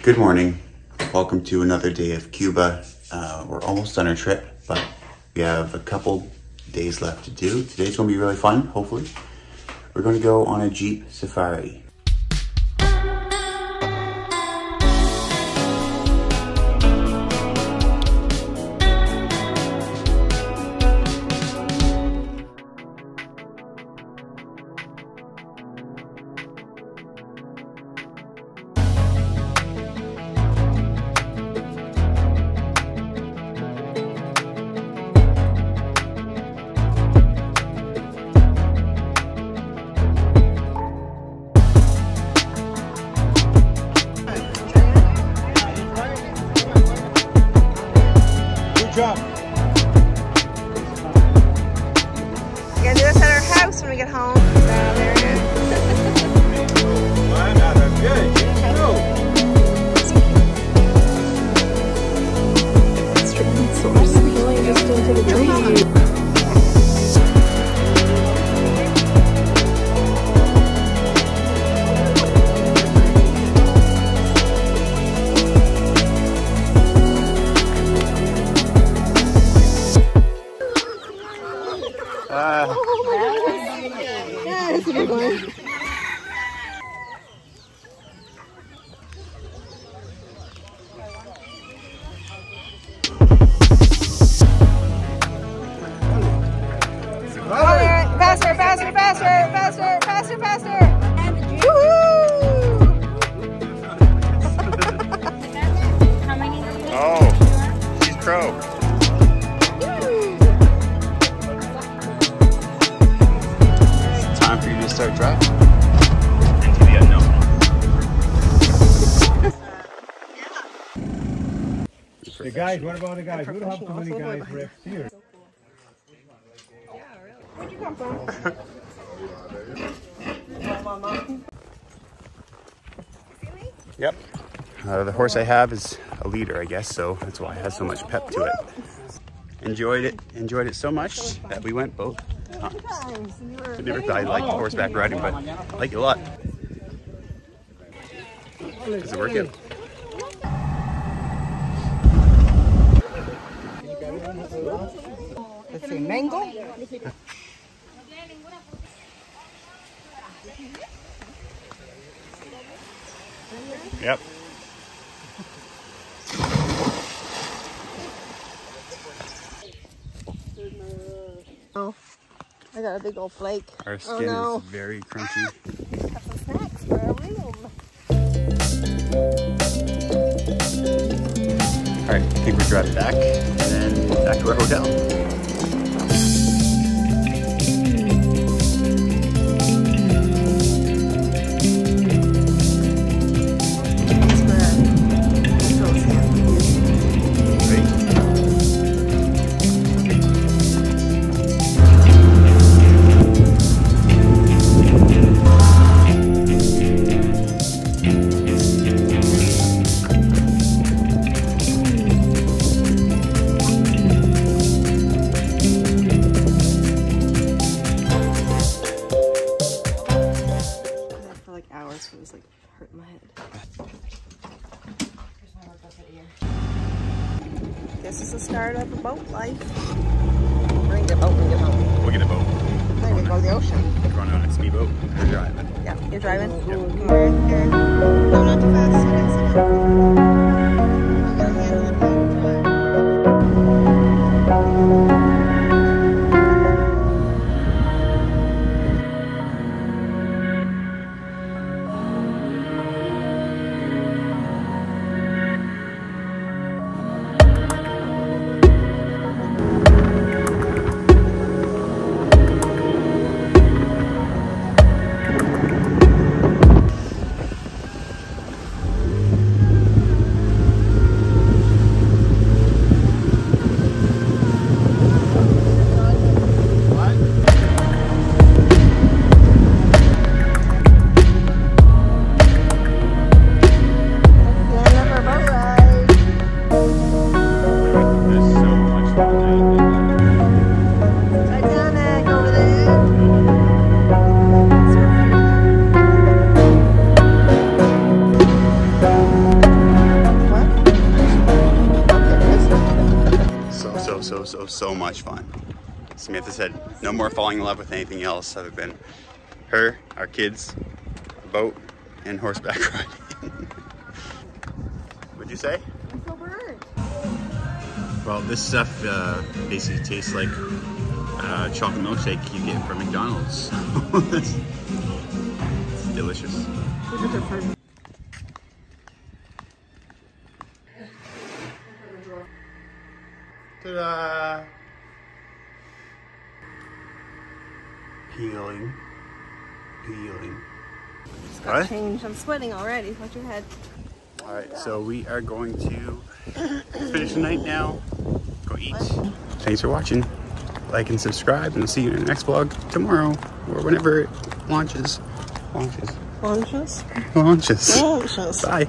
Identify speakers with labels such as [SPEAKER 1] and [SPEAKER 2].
[SPEAKER 1] Good morning. Welcome to another day of Cuba. Uh, we're almost done our trip, but we have a couple days left to do. Today's to be really fun, hopefully. We're going to go on a Jeep safari.
[SPEAKER 2] Come on, Aaron. Faster, faster, faster, faster, faster, faster.
[SPEAKER 1] For you to start driving. Into the unknown.
[SPEAKER 3] The guys, what about the guys? We don't have too many guys Rex here. Yeah, really.
[SPEAKER 2] Where'd you come from?
[SPEAKER 1] Yep. Uh, the horse I have is a leader, I guess, so that's why it has so much pep to it. Enjoyed it, enjoyed it so much that we went both times. I never thought I liked horseback riding, but I like it a lot. Does it work out?
[SPEAKER 2] Let's mango.
[SPEAKER 1] Yep.
[SPEAKER 2] I got a big old flake.
[SPEAKER 1] Our
[SPEAKER 2] Oh
[SPEAKER 1] skin
[SPEAKER 2] no.
[SPEAKER 1] is very crunchy.
[SPEAKER 2] Got some snacks for a room.
[SPEAKER 1] All right, I think we're driving back and then back to our hotel.
[SPEAKER 2] For like was like hurting my head. This is the start of a boat life. We're gonna get a boat when we get home.
[SPEAKER 1] We're boat.
[SPEAKER 2] We're gonna go to the ocean.
[SPEAKER 1] We're going on a speedboat. We're driving.
[SPEAKER 2] Yeah, you're driving? Come on, No, not too fast.
[SPEAKER 1] So, so, so much fun. Samantha said, no more falling in love with anything else other than her, our kids, boat, and horseback riding. What'd you say?
[SPEAKER 2] I'm so burnt.
[SPEAKER 1] Well, this stuff uh, basically tastes like uh, chocolate milkshake you get from McDonald's. it's, it's delicious. Ta-da! Uh, Peeling. Peeling.
[SPEAKER 2] Just
[SPEAKER 1] What?
[SPEAKER 2] got changed. I'm sweating already. Watch your head.
[SPEAKER 1] All right, so we are going to finish the night now. Go eat. Thanks for watching. Like and subscribe, and I'll see you in the next vlog tomorrow or whenever it launches. Launches.
[SPEAKER 2] Launches?
[SPEAKER 1] Launches.
[SPEAKER 2] Launches.
[SPEAKER 1] Bye.